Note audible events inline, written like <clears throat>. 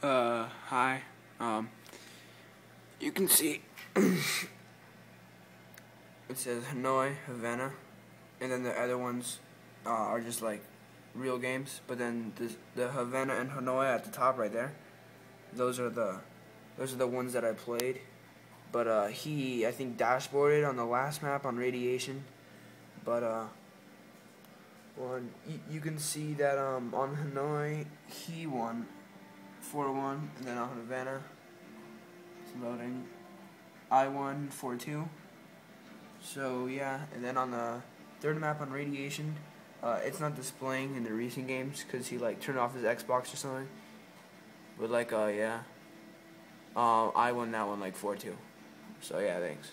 Uh, hi. Um, you can see <clears throat> it says Hanoi, Havana, and then the other ones uh, are just like real games. But then this, the Havana and Hanoi at the top right there, those are the those are the ones that I played. But uh, he, I think, dashboarded on the last map on Radiation. But uh, well, you, you can see that um, on Hanoi he won 4-1, and then on Havana, it's loading. I won 4-2. So yeah, and then on the third map on Radiation, uh, it's not displaying in the recent games because he like turned off his Xbox or something. But like, uh, yeah, uh, I won that one like 4-2. So yeah, thanks.